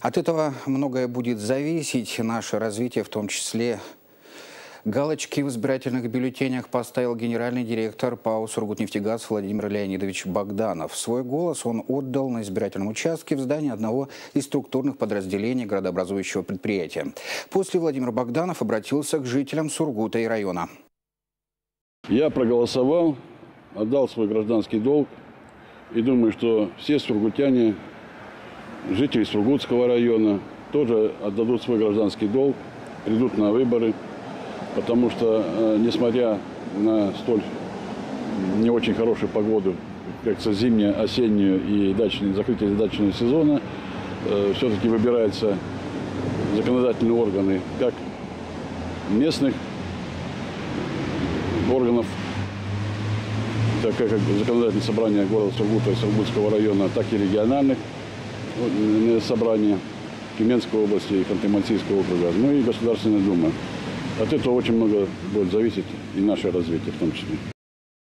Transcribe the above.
От этого многое будет зависеть, наше развитие в том числе. Галочки в избирательных бюллетенях поставил генеральный директор ПАО «Сургутнефтегаз» Владимир Леонидович Богданов. Свой голос он отдал на избирательном участке в здании одного из структурных подразделений градообразующего предприятия. После Владимир Богданов обратился к жителям Сургута и района. Я проголосовал, отдал свой гражданский долг и думаю, что все сургутяне, жители Сургутского района тоже отдадут свой гражданский долг, придут на выборы, потому что, э, несмотря на столь не очень хорошую погоду, как то зимнюю, осеннюю и дачный, закрытие дачного сезона, э, все-таки выбираются законодательные органы как местных органов, так как законодательное собрание города Сургута и Сургутского района, так и региональных собраний Тюменской области и Ханты-Мансийского округа, ну и Государственная Дума. От этого очень много будет зависеть и наше развитие в том числе.